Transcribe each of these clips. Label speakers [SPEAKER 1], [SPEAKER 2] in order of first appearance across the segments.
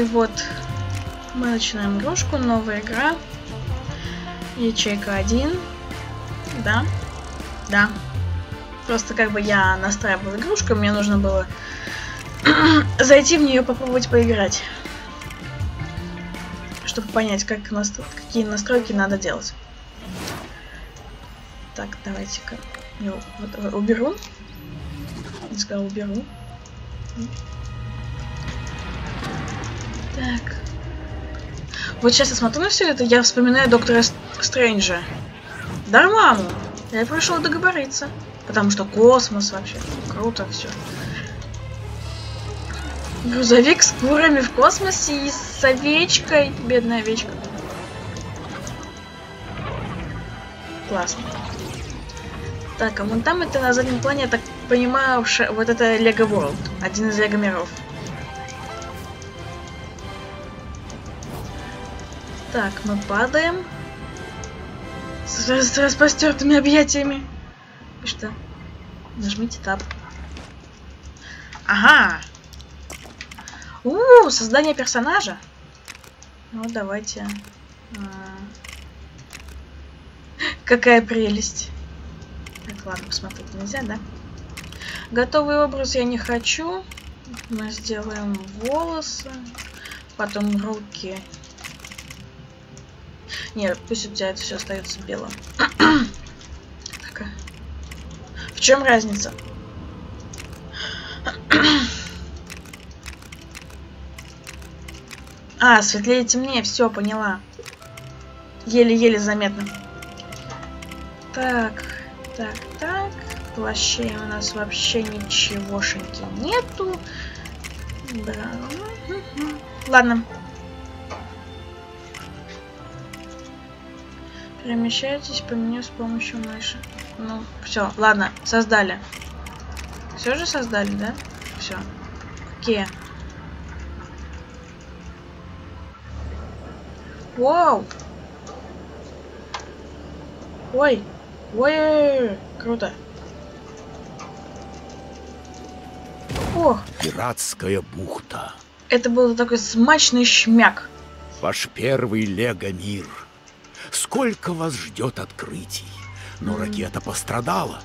[SPEAKER 1] и вот мы начинаем игрушку, новая игра. Ячейка 1. Да. Да. Просто как бы я настраивала игрушку, мне нужно было зайти в нее попробовать поиграть. Чтобы понять, как настро... какие настройки надо делать. Так, давайте-ка я вот, уберу. Я уберу. Так. Вот сейчас я смотрю на все это, я вспоминаю доктора Стрэнджа. Дармаму. Я пришел договориться. Потому что космос вообще. Круто все. Грузовик с курами в космосе и с овечкой. Бедная овечка. Классно. Так, а вон там это на заднем плане, я так понимаю, вот это Лего World. Один из Лего миров. Так, мы падаем. С, с распростертыми объятиями. И что? Нажмите таб. Ага! У, создание персонажа. Ну, давайте. А... Какая прелесть. Так, ладно, посмотреть нельзя, да? Готовый образ я не хочу. Мы сделаем волосы, потом руки нет, пусть у тебя это все остается белым. В чем разница? А, светлее темнее, все, поняла. Еле-еле заметно. Так, так, так. Плащей у нас вообще ничегошеньки нету. Да. Ладно, Перемещайтесь по меню с помощью мыши. Ну, все, ладно, создали. Все же создали, да? Все. Окей. Вау! Ой! Ой! Круто! Ох!
[SPEAKER 2] Пиратская бухта.
[SPEAKER 1] Это был такой смачный шмяк.
[SPEAKER 2] Ваш первый лего-мир. Сколько вас ждет открытий? Но ракета пострадала.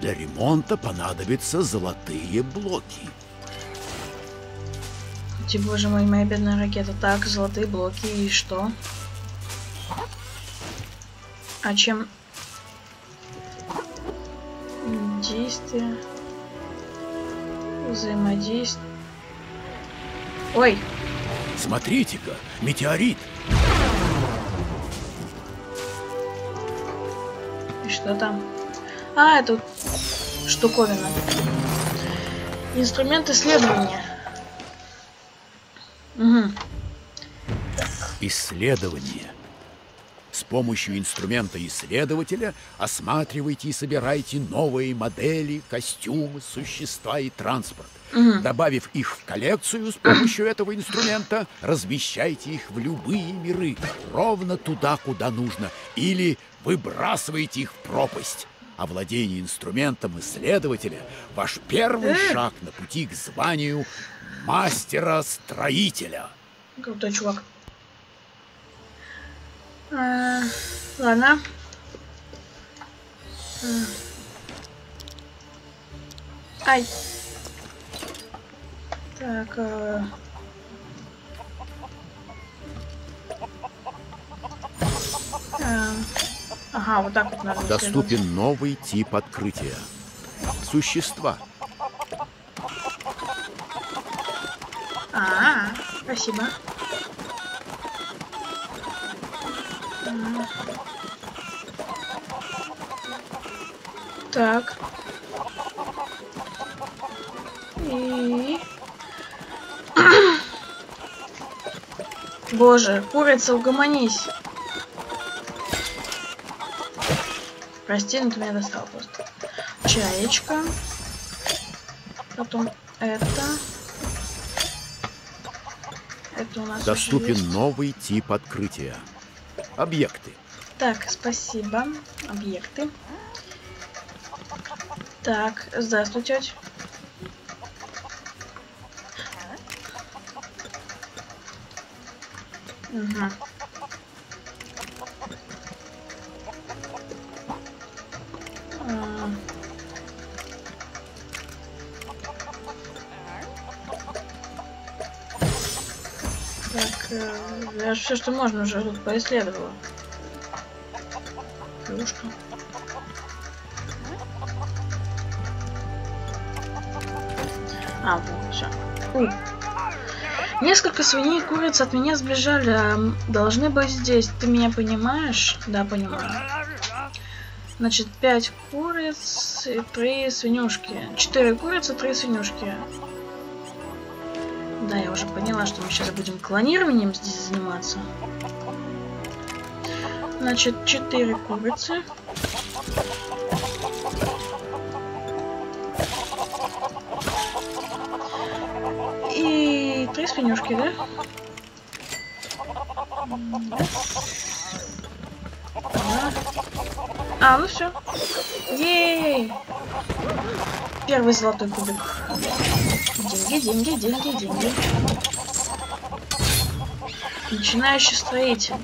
[SPEAKER 2] Для ремонта понадобятся золотые блоки.
[SPEAKER 1] Ти, боже мой, моя бедная ракета. Так, золотые блоки и что? А чем... Действие... Взаимодействие... Ой!
[SPEAKER 2] Смотрите-ка, метеорит!
[SPEAKER 1] Что там? А, это штуковина. Инструмент исследования. Угу.
[SPEAKER 2] Исследование. С помощью инструмента исследователя осматривайте и собирайте новые модели, костюмы, существа и транспорт.
[SPEAKER 1] Угу.
[SPEAKER 2] Добавив их в коллекцию с помощью этого инструмента, размещайте их в любые миры, ровно туда, куда нужно, или выбрасываете их в пропасть. Овладение инструментом исследователя – ваш первый шаг на пути к званию мастера-строителя.
[SPEAKER 1] Крутой чувак. А, ладно. А. Ай. Так. А... А... Ага, вот так вот надо.
[SPEAKER 2] Доступен новый тип открытия. Существа.
[SPEAKER 1] А, -а, -а спасибо. Так. И... Боже, курица, угомонись. Прости, но ты меня достал просто. Чаечка. Потом это. Это у нас
[SPEAKER 2] Доступен новый тип открытия. Объекты.
[SPEAKER 1] Так, спасибо. Объекты. Так, здравствуй, тетя. Угу. А. Так, э, я все, что можно, уже тут поисследовала. Кружка. А, вот, все. Несколько свиней и куриц от меня сбежали. а, Должны быть здесь. Ты меня понимаешь? Да, понимаю. Значит, пять куриц и три свинюшки. Четыре курицы, три свинюшки. Да, я уже поняла, что мы сейчас будем клонированием здесь заниматься. Значит, четыре курицы. Свинюшки, да? А, ну все. Ей! Первый золотой кубик. Деньги, деньги, деньги, деньги. Начинающий строитель.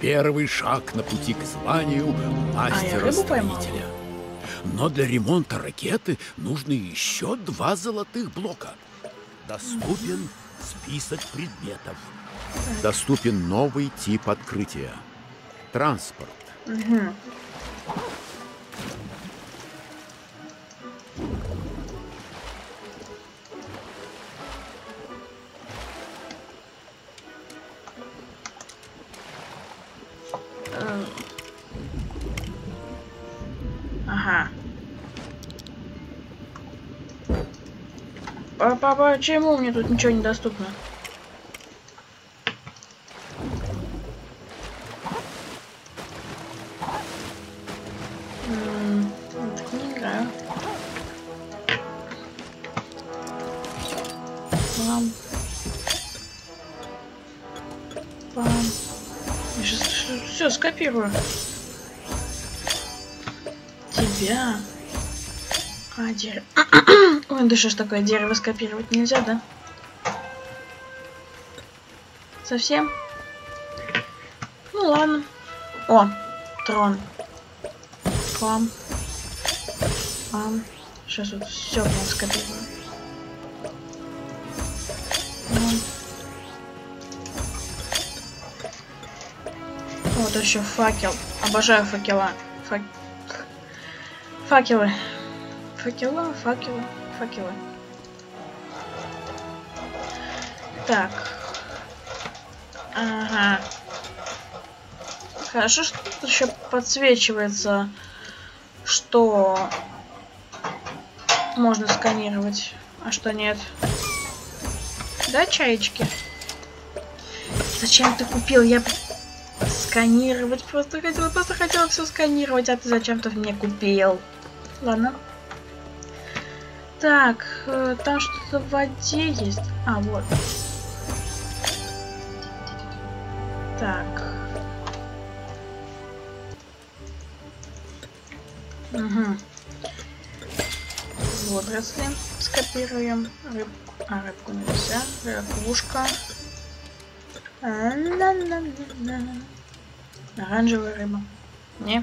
[SPEAKER 2] Первый шаг на пути к званию
[SPEAKER 1] А,
[SPEAKER 2] мастера-строителя. Но для ремонта ракеты нужны еще два золотых блока. Доступен список предметов. Доступен новый тип открытия. Транспорт.
[SPEAKER 1] Мгм. Па- Папа, почему мне тут ничего не доступно? М, я так не играю. Пам. Пам. Сейчас все скопирую. Тебя. А, дерево. Ой, да что ж такое, дерево скопировать нельзя, да? Совсем? Ну ладно. О, трон. Пам. Пам. Сейчас вот все прям скопирую. Вот еще факел. Обожаю факела. Фак... Факелы. Факела, факелы, факелы. Так. Ага. Хорошо, что еще подсвечивается, что можно сканировать, а что нет. Да, чаечки? Зачем ты купил? Я сканировать просто хотела, просто хотела все сканировать, а ты зачем-то мне купил. Ладно. Так, э, там что-то в воде есть. А, вот. Так. Угу. Водоросли скопируем. Рыб... А, рыбку нельзя. Ракушка. А, на-на-на-на. Оранжевая рыба. Не.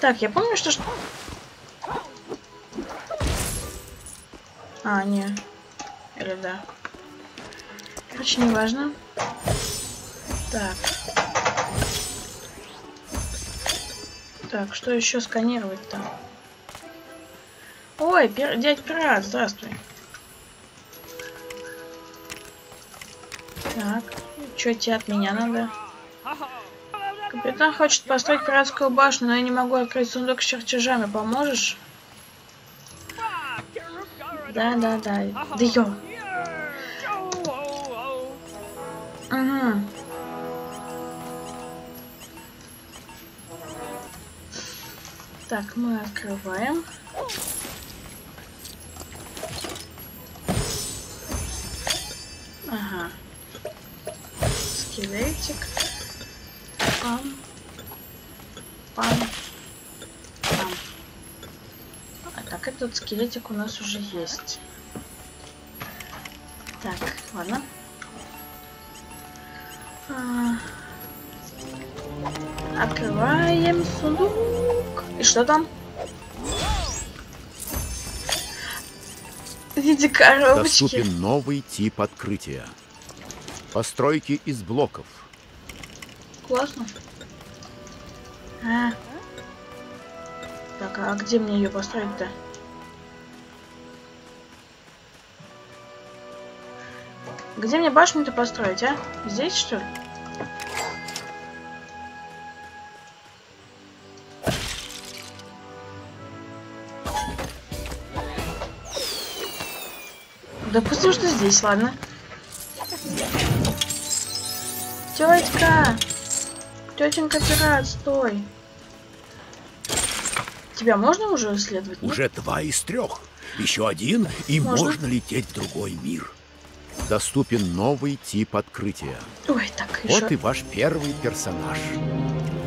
[SPEAKER 1] Так, я помню, что... А, не. Или да. Короче, не важно. Так. Так, что еще сканировать-то? Ой, пир... дядь пират, здравствуй. Так, что тебе от меня надо? Капитан хочет построить пиратскую башню, но я не могу открыть сундук с чертежами. Поможешь? Да, да, да. Да ё. Угу. Так, мы открываем. Ага. Скелетик. Пам. Пам. Пам. А так, этот скелетик у нас уже есть. Ладно. А, Открываем сундук. И что там? В виде коробочки.
[SPEAKER 2] Доступен новый тип открытия. Постройки из блоков.
[SPEAKER 1] Классно. А. Так, а где мне ее построить-то? Где мне башню-то построить, а? Здесь, что ли? Допустим, что здесь, ладно. Тетька! Тетенька пират, стой! Тебя можно уже исследовать? нет?
[SPEAKER 2] Уже два из трех. Еще один, и
[SPEAKER 1] Можно.
[SPEAKER 2] можно, лететь в другой мир. Доступен новый тип открытия.
[SPEAKER 1] Ой, так,
[SPEAKER 2] Вот
[SPEAKER 1] еще.
[SPEAKER 2] и ваш первый персонаж.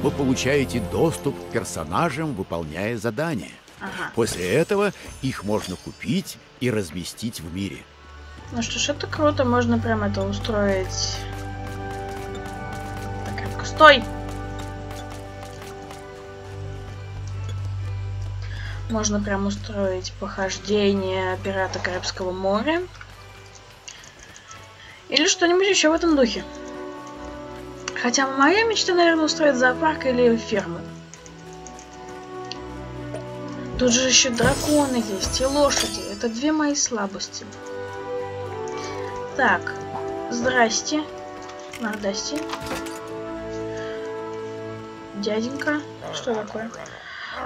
[SPEAKER 2] Вы получаете доступ к персонажам, выполняя задания.
[SPEAKER 1] Ага.
[SPEAKER 2] После этого их можно купить и разместить в мире.
[SPEAKER 1] Ну что ж, это круто, можно прям это устроить. Так, рыбка, стой! Можно прям устроить похождение пирата Карибского моря. Или что-нибудь еще в этом духе. Хотя моя мечта, наверное, устроить зоопарк или ферму. Тут же еще драконы есть и лошади. Это две мои слабости. Так, здрасте. Мордасти. Дяденька, что такое?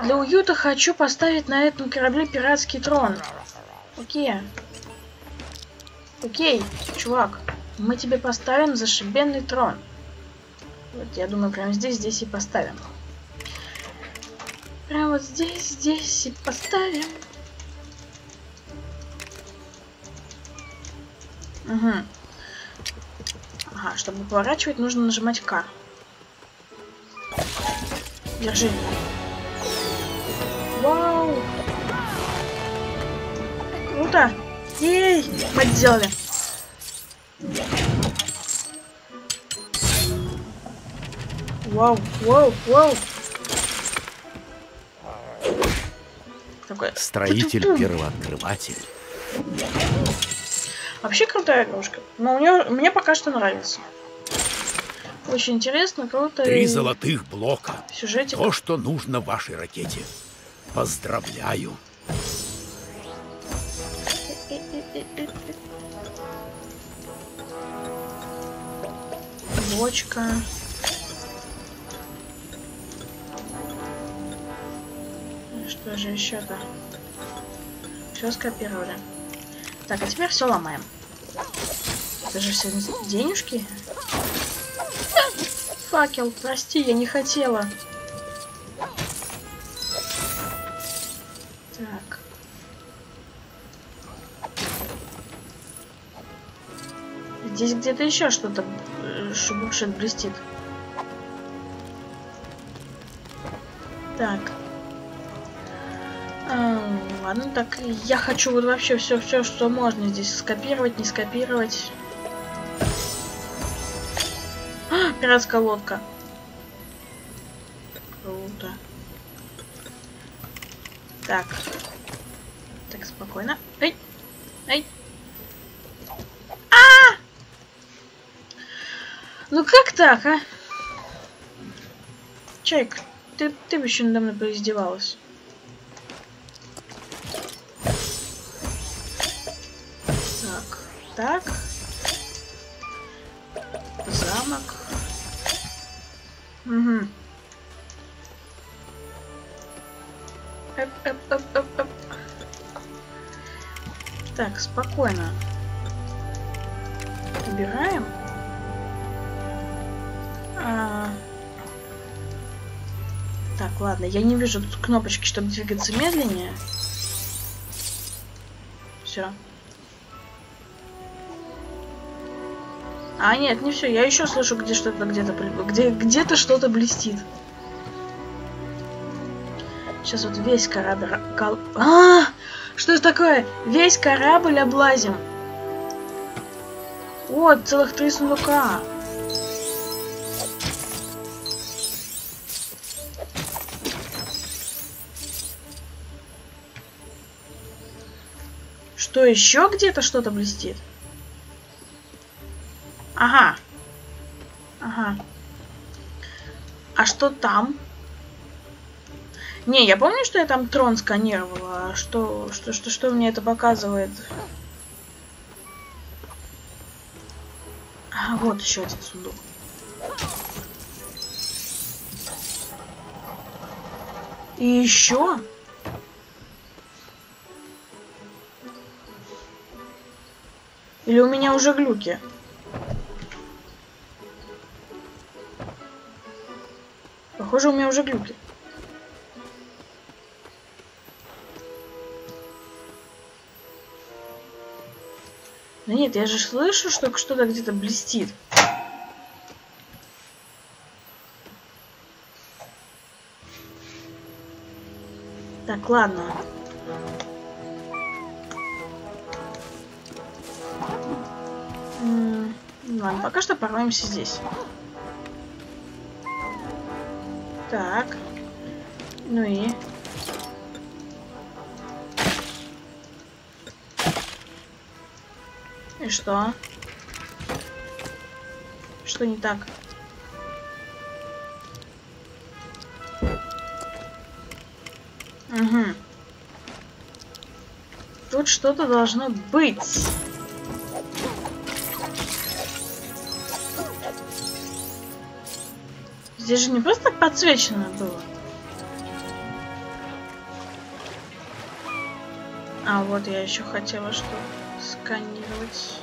[SPEAKER 1] Для уюта хочу поставить на этом корабле пиратский трон. Окей. Окей, чувак. Мы тебе поставим зашибенный трон. Вот, я думаю, прямо здесь, здесь и поставим. Прямо вот здесь, здесь и поставим. Угу. Ага, чтобы поворачивать, нужно нажимать К. Держи. Вау! Круто! Ей! Мы Вау, вау, вау! Такое.
[SPEAKER 2] Строитель, первооткрыватель.
[SPEAKER 1] Вообще крутая игрушка. Но у нее мне пока что нравится. Очень интересно, круто.
[SPEAKER 2] Три
[SPEAKER 1] и
[SPEAKER 2] золотых блока.
[SPEAKER 1] Сюжетик.
[SPEAKER 2] То, что нужно вашей ракете. Поздравляю.
[SPEAKER 1] Бочка. Ну, Что же еще-то? Все скопировали. Так, а теперь все ломаем. Это же все денежки. Факел, прости, я не хотела. Так. Здесь где-то еще что-то э, шебуршит, блестит. Так. Ладно, так я хочу вот вообще все, все, что можно здесь скопировать, не скопировать. А, пиратская лодка. Круто. Так. Так, спокойно. Эй! Эй! А! Ну как так, а? Чайк, ты, ты бы еще надо мной поиздевалась. Спокойно. Убираем. А. Так, ладно, я не вижу тут кнопочки, чтобы двигаться медленнее. Все. А, нет, не все. Я еще слышу, где что-то где-то где где-то что-то блестит. Сейчас вот весь корабль... кол- А! Что это такое? Весь корабль облазим. Вот, целых три сундука. Что еще где-то что-то блестит? Ага. Ага. А что там? Не, я помню, что я там трон сканировала. А что, что, что, что мне это показывает? А, вот еще один сундук. И еще? Или у меня уже глюки? Похоже, у меня уже глюки. Да нет, я же слышу, что что-то где-то блестит. Так, ладно. Ладно, пока что порваемся здесь. Так. Ну и... И что? Что не так? Угу. Тут что-то должно быть. Здесь же не просто так подсвечено было. А, вот я еще хотела что сканировать.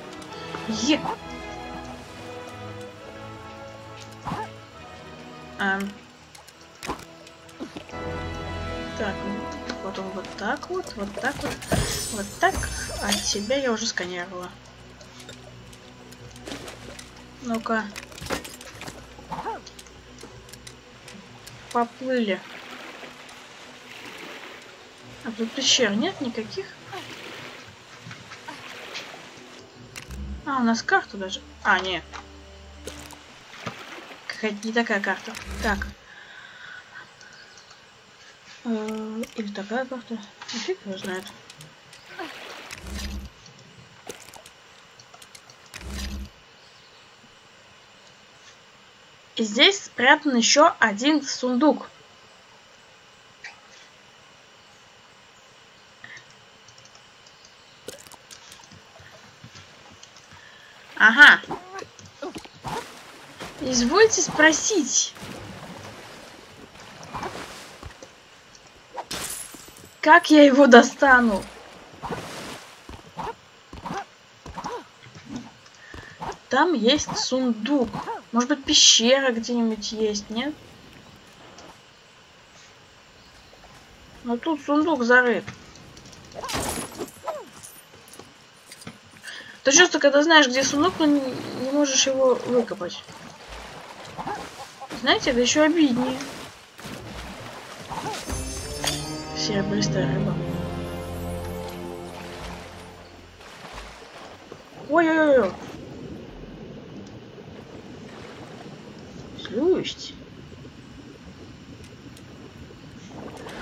[SPEAKER 1] Е! А. Так, вот он вот так вот, вот так вот, вот так. А тебя я уже сканировала. Ну-ка. Поплыли. А тут пещер нет никаких? У нас карта даже. А, нет. Какая-то не такая карта. Так. Э, или такая карта. Фиг его знает. И здесь спрятан еще один сундук. Ага. Извольте спросить. Как я его достану? Там есть сундук. Может быть, пещера где-нибудь есть, нет? Но тут сундук зарыт. Ты чувство, когда знаешь, где сундук, но не, не можешь его выкопать. Знаете, это еще обиднее. Серебристая рыба. Ой-ой-ой. Слушайте.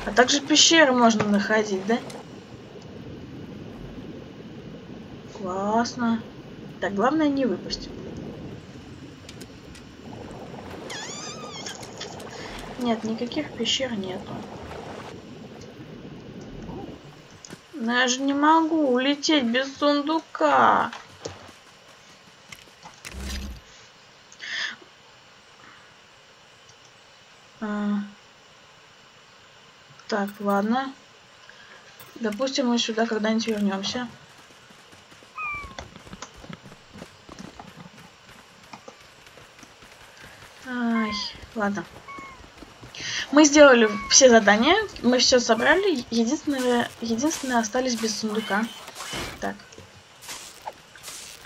[SPEAKER 1] А также пещеры можно находить, да? Классно. Так, главное не выпасть. Нет, никаких пещер нету. Но я же не могу улететь без сундука. А... Так, ладно. Допустим, мы сюда когда-нибудь вернемся. Ай, ладно. Мы сделали все задания, мы все собрали. Единственное, единственное остались без сундука. Так.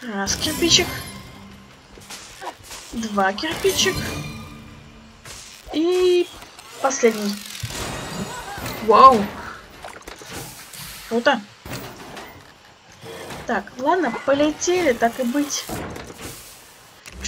[SPEAKER 1] Раз кирпичик. Два кирпичик. И последний. Вау. Круто. Так, ладно, полетели, так и быть.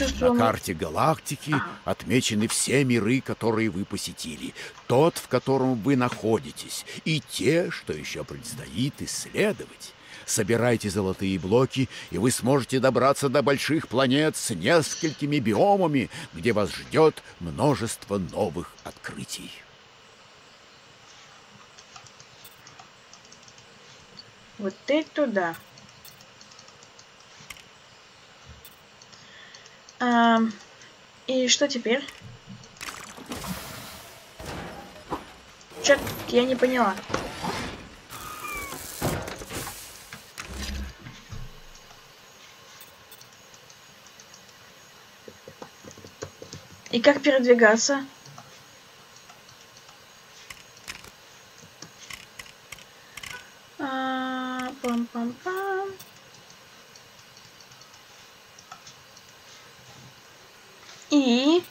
[SPEAKER 1] Чувствую...
[SPEAKER 2] На карте галактики отмечены все миры, которые вы посетили. Тот, в котором вы находитесь, и те, что еще предстоит исследовать. Собирайте золотые блоки, и вы сможете добраться до больших планет с несколькими биомами, где вас ждет множество новых открытий.
[SPEAKER 1] Вот это да. А, и что теперь? Черт, я не поняла. И как передвигаться? А, Пам-пам-пам. И...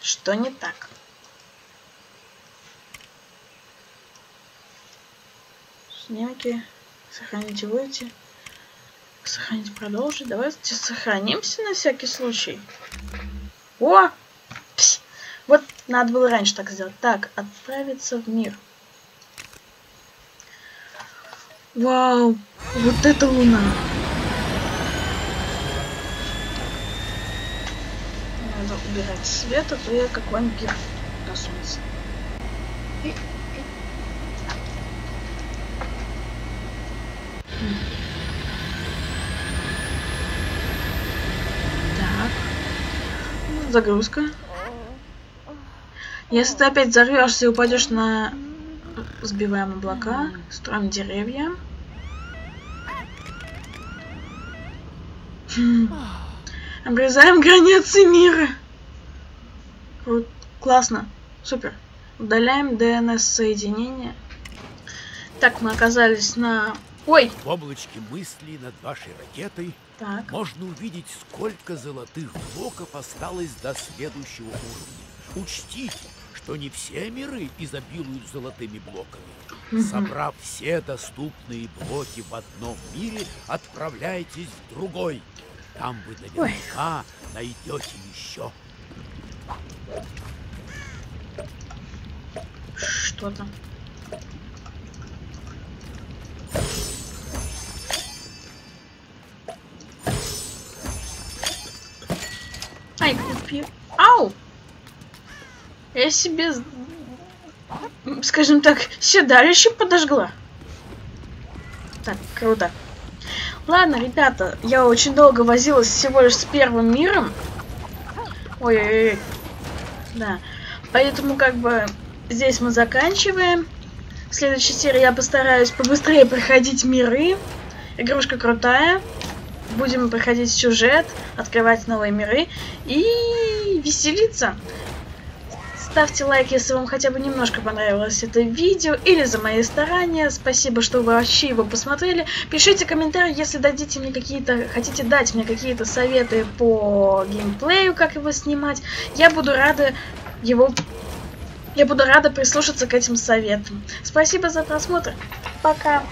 [SPEAKER 1] Что не так? Снимки. Сохранить выйти. Сохранить продолжить. Давайте сохранимся на всякий случай. О! Пс! Вот надо было раньше так сделать. Так, отправиться в мир. Вау! Вот это луна! Надо убирать свет, а то я как вампир на солнце. Так. Загрузка. Если ты опять взорвешься и упадешь на... Сбиваем облака, строим деревья. Хм. Обрезаем границы мира. Вот, классно. Супер. Удаляем DNS-соединение. Так, мы оказались на... Ой!
[SPEAKER 2] В облачке мыслей над вашей ракетой
[SPEAKER 1] Так.
[SPEAKER 2] можно увидеть, сколько золотых блоков осталось до следующего уровня. Учтите, что не все миры изобилуют золотыми блоками. Собрав все доступные блоки в одном мире, отправляйтесь в другой. Там вы наверняка найдете еще.
[SPEAKER 1] Что там? Ай, купи. Ау! Я себе, скажем так, седалище подожгла. Так, круто. Ладно, ребята, я очень долго возилась всего лишь с первым миром. Ой-ой-ой. Да. Поэтому как бы здесь мы заканчиваем. В следующей серии я постараюсь побыстрее проходить миры. Игрушка крутая. Будем проходить сюжет, открывать новые миры и веселиться. Ставьте лайк, если вам хотя бы немножко понравилось это видео или за мои старания. Спасибо, что вы вообще его посмотрели. Пишите комментарии, если дадите мне какие-то, хотите дать мне какие-то советы по геймплею, как его снимать. Я буду рада его я буду рада прислушаться к этим советам. Спасибо за просмотр. Пока.